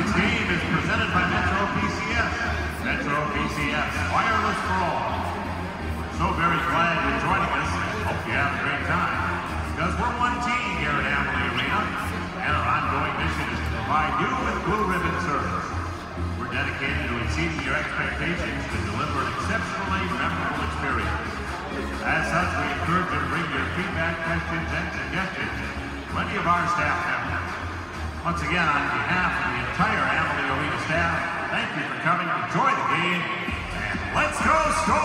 Tonight's game is presented by Metro PCS. Metro PCS, wireless for all. So very glad you're joining us. Hope you have a great time. Because we're one team here at Amalie Arena, and our ongoing mission is to provide you with blue ribbon service. We're dedicated to exceeding your expectations to deliver an exceptionally memorable experience. As such, we encourage you to bring your feedback, questions, and suggestions any of our staff members. Once again, on behalf of the entire Amalie Arena staff, thank you for coming. Enjoy the game, and let's go Storm!